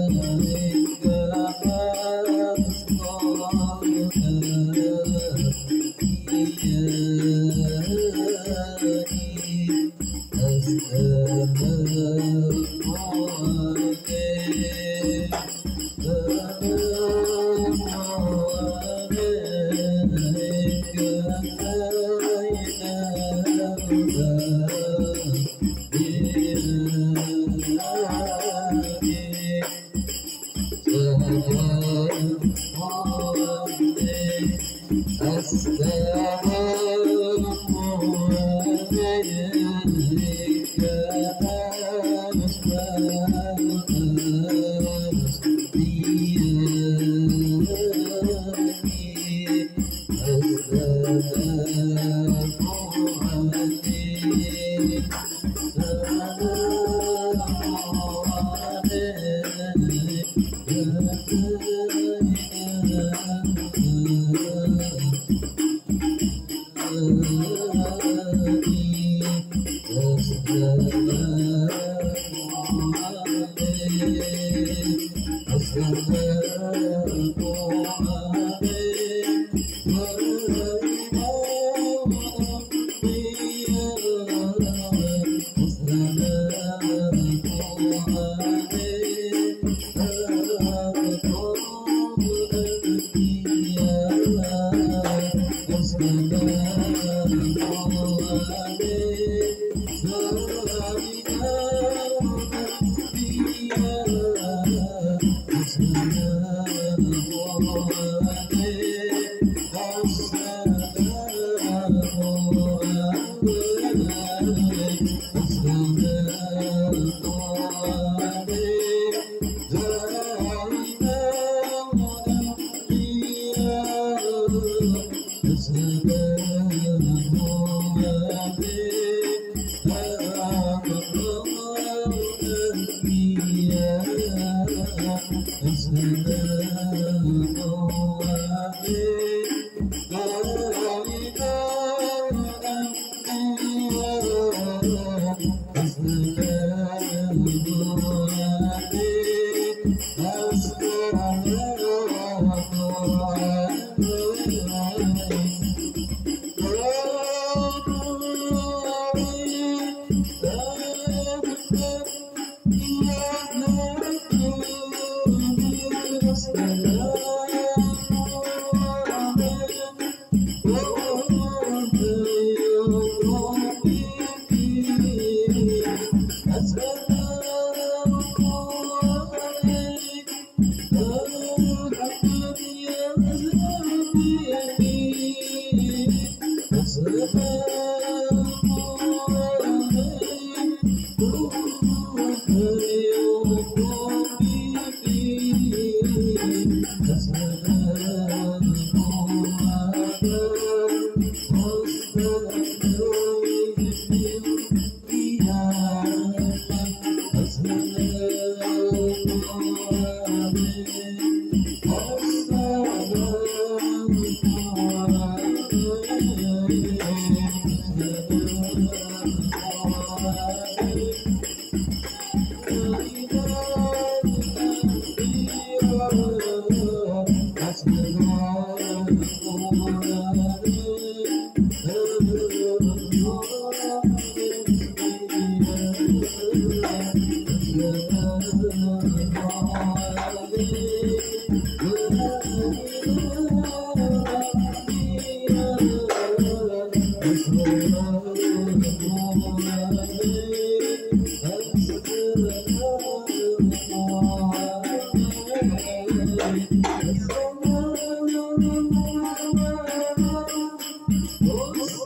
Hare Yeah. Oh,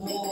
Oh.